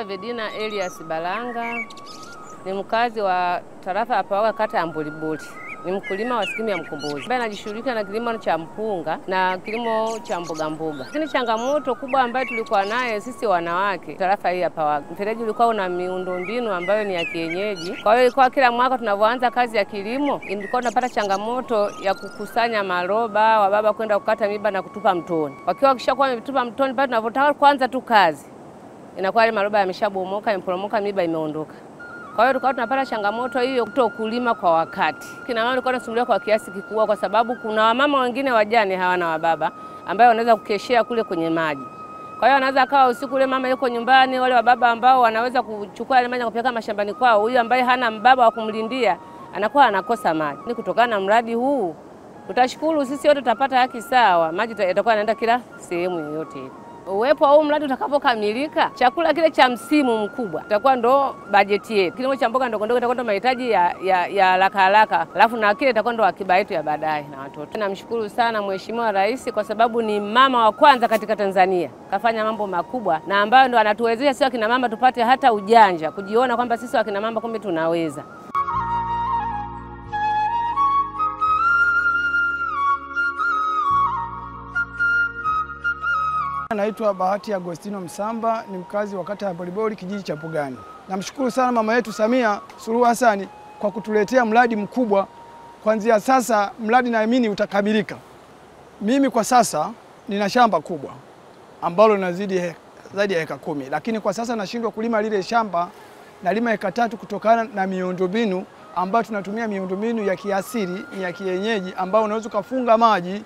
naitwa Vedina Elias Balanga, ni mkazi wa tarafa ya Pawaga, kata ya Mbulibuli. Ni mkulima wa skimu ya Mkumbuzi ambaye anajishughulika na kilimo cha mpunga na kilimo cha mboga mboga. Lakini changamoto kubwa ambayo tulikuwa naye sisi wanawake tarafa hii ya Pawaga, mfereji ulikuwa una miundombinu ambayo ni ya kienyeji. Kwa hiyo ilikuwa kila mwaka tunavyoanza kazi ya kilimo, ilikuwa tunapata changamoto ya kukusanya maroba wa baba kwenda kukata miba na kutupa mtoni. Wakiwa wakishakuwa wametupa mtoni, pale tunavyotaka kuanza tu kazi inakuwa ile maroba yameshabomoka, imeporomoka, miba imeondoka. Kwa hiyo tukawa tunapata changamoto hiyo kuto kulima kwa wakati. Kina mama walikuwa wanasumbuliwa kwa kiasi kikubwa, kwa sababu kuna wamama wengine wajane hawana wababa ambayo wanaweza kukeshea kule kwenye maji. Kwa hiyo anaweza akawa usiku ule mama yuko nyumbani, wale wababa ambao wanaweza kuchukua yale maji na kupeleka mashambani kwao, huyu ambaye hana mbaba wa kumlindia anakuwa anakosa maji. Ni kutokana na mradi huu, tutashukuru sisi wote tutapata haki sawa, maji yatakuwa yanaenda kila sehemu yoyote ile. Uwepo wa huu mradi utakapokamilika, chakula kile cha msimu mkubwa itakuwa ndo bajeti yetu. Kilimo cha mboga ndogo ndogo itakuwa ndo mahitaji ya ya haraka haraka, alafu na kile itakuwa ndo akiba yetu ya baadaye na watoto. Namshukuru sana Mheshimiwa Rais kwa sababu ni mama wa kwanza katika Tanzania, kafanya mambo makubwa na ambayo ndo anatuwezesha sisi akina mama tupate hata ujanja, kujiona kwamba sisi wakina mama kumbe tunaweza. Naitwa Bahati Agostino Msamba, ni mkazi wa kata ya Boliboli, kijiji cha Pugani. Namshukuru sana mama yetu Samia Suluhu Hassan kwa kutuletea mradi mkubwa. Kuanzia sasa mradi naamini utakamilika. Mimi kwa sasa nina shamba kubwa ambalo linazidi zaidi ya heka kumi, lakini kwa sasa nashindwa kulima lile shamba, nalima heka tatu kutokana na miundombinu ambayo tunatumia miundombinu ya kiasili, ya kienyeji, ambayo unaweza ukafunga maji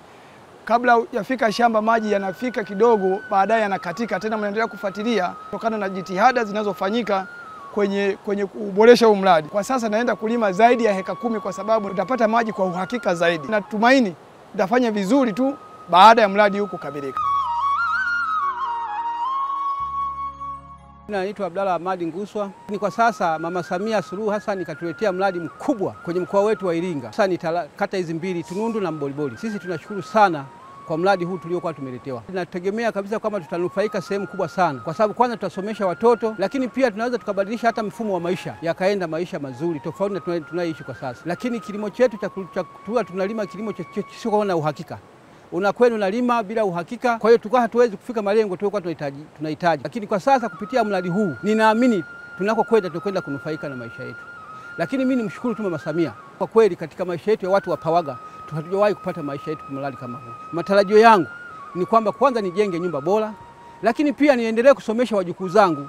kabla yafika shamba maji yanafika kidogo, baadaye yanakatika tena, mnaendelea kufuatilia kutokana na jitihada zinazofanyika kwenye, kwenye kuboresha huu mradi. Kwa sasa naenda kulima zaidi ya heka kumi kwa sababu nitapata maji kwa uhakika zaidi. Natumaini nitafanya vizuri tu baada ya mradi huu kukamilika. Naitwa Abdalla Ahmadi Nguswa. Ni kwa sasa Mama Samia Suluhu Hassan katuletea mradi mkubwa kwenye mkoa wetu wa Iringa, sasa ni kata hizi mbili Tunundu na Mboliboli. Sisi tunashukuru sana kwa mradi huu tuliokuwa tumeletewa. Tunategemea kabisa kwamba tutanufaika sehemu kubwa sana, kwa sababu kwanza tutasomesha watoto, lakini pia tunaweza tukabadilisha hata mfumo wa maisha yakaenda maisha mazuri tofauti na tunayoishi kwa sasa. Lakini kilimo chetu cha tunalima kilimo sio na uhakika unakwenda unalima bila uhakika. Kwa hiyo tulikuwa hatuwezi kufika malengo tulikuwa tunahitaji tunahitaji, lakini kwa sasa kupitia mradi huu ninaamini tunakokwenda tunakwenda kunufaika na maisha yetu. Lakini mimi nimshukuru tu Mama Samia kwa kweli, katika maisha yetu ya watu wa Pawaga hatujawahi kupata maisha yetu kwa mradi kama huu. Matarajio yangu ni kwamba kwanza nijenge nyumba bora, lakini pia niendelee kusomesha wajukuu zangu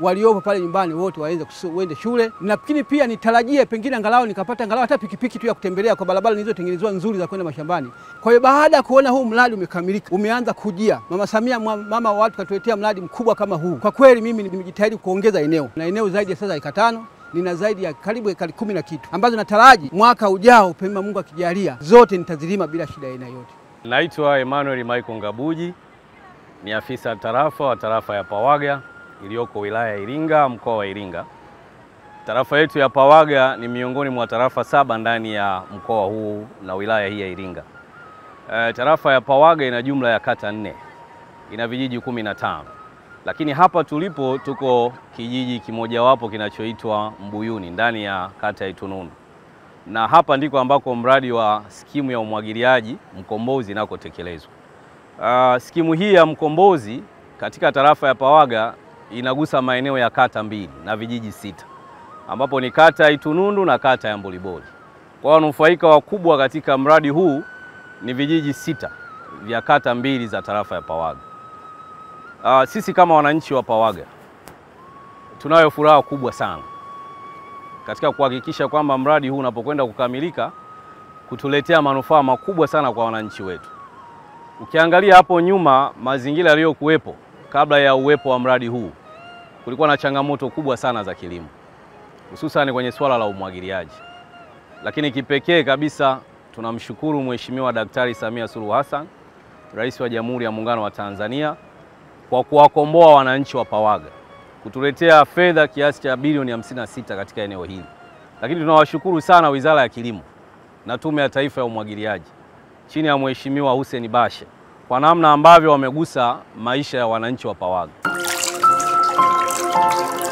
waliopo pale nyumbani wote waende waende shule, lakini pia nitarajie pengine angalau nikapata angalau hata pikipiki tu ya kutembelea kwa barabara nilizotengenezwa nzuri za kwenda mashambani. Kwa hiyo baada ya kuona huu mradi umekamilika, umeanza kujia, Mama Samia, mama wa watu, katuletea mradi mkubwa kama huu, kwa kweli mimi nimejitahidi kuongeza eneo na eneo zaidi ya sasa eka tano nina zaidi ya karibu ekari kumi na kitu ambazo nataraji mwaka ujao pema Mungu akijalia zote nitazilima bila shida aina yote. Naitwa Emmanuel Michael Ngabuji, ni afisa tarafa wa tarafa ya Pawaga iliyoko wilaya ya Iringa, mkoa wa Iringa. Tarafa yetu ya Pawaga ni miongoni mwa tarafa saba ndani ya mkoa huu na wilaya hii ya Iringa. E, tarafa ya Pawaga ina jumla ya kata nne, ina vijiji kumi na tano, lakini hapa tulipo tuko kijiji kimojawapo kinachoitwa Mbuyuni ndani ya kata ya Itununu, na hapa ndiko ambako mradi wa skimu ya umwagiliaji Mkombozi inakotekelezwa. Uh, skimu hii ya Mkombozi katika tarafa ya Pawaga inagusa maeneo ya kata mbili na vijiji sita ambapo ni kata ya Itunundu na kata ya Mboliboli. Kwa wanufaika wakubwa katika mradi huu ni vijiji sita vya kata mbili za tarafa ya Pawaga. Uh, sisi kama wananchi wa Pawaga tunayo furaha kubwa sana katika kuhakikisha kwamba mradi huu unapokwenda kukamilika kutuletea manufaa makubwa sana kwa wananchi wetu. Ukiangalia hapo nyuma mazingira yaliyokuwepo kabla ya uwepo wa mradi huu kulikuwa na changamoto kubwa sana za kilimo, hususani kwenye swala la umwagiliaji. Lakini kipekee kabisa tunamshukuru Mheshimiwa Daktari Samia Suluhu Hassan, Rais wa Jamhuri ya Muungano wa Tanzania, kwa kuwakomboa wananchi wa Pawaga, kutuletea fedha kiasi cha bilioni 56 katika eneo hili. Lakini tunawashukuru sana Wizara ya Kilimo na Tume ya Taifa ya Umwagiliaji chini ya Mheshimiwa Hussein Bashe kwa namna ambavyo wamegusa maisha ya wananchi wa Pawaga. Thank you.